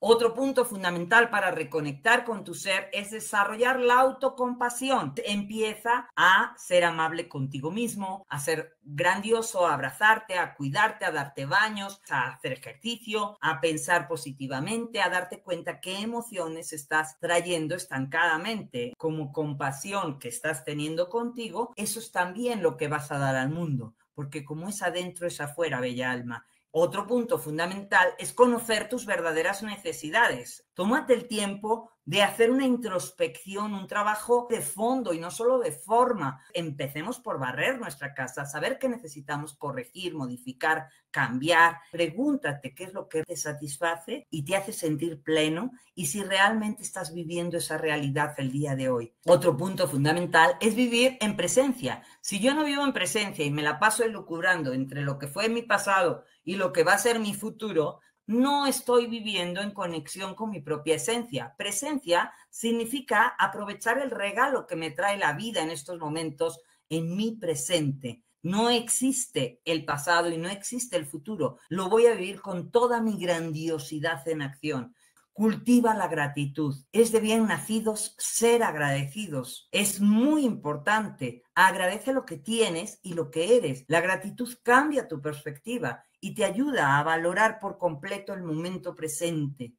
Otro punto fundamental para reconectar con tu ser es desarrollar la autocompasión. Empieza a ser amable contigo mismo, a ser grandioso, a abrazarte, a cuidarte, a darte baños, a hacer ejercicio, a pensar positivamente, a darte cuenta qué emociones estás trayendo estancadamente como compasión que estás teniendo contigo. Eso es también lo que vas a dar al mundo, porque como es adentro es afuera, bella alma. Otro punto fundamental es conocer tus verdaderas necesidades. Tómate el tiempo de hacer una introspección, un trabajo de fondo y no solo de forma. Empecemos por barrer nuestra casa, saber qué necesitamos corregir, modificar, cambiar. Pregúntate qué es lo que te satisface y te hace sentir pleno y si realmente estás viviendo esa realidad el día de hoy. Otro punto fundamental es vivir en presencia. Si yo no vivo en presencia y me la paso elucubrando entre lo que fue mi pasado y lo que va a ser mi futuro, no estoy viviendo en conexión con mi propia esencia. Presencia significa aprovechar el regalo que me trae la vida en estos momentos en mi presente. No existe el pasado y no existe el futuro. Lo voy a vivir con toda mi grandiosidad en acción. Cultiva la gratitud. Es de bien nacidos ser agradecidos. Es muy importante. Agradece lo que tienes y lo que eres. La gratitud cambia tu perspectiva y te ayuda a valorar por completo el momento presente.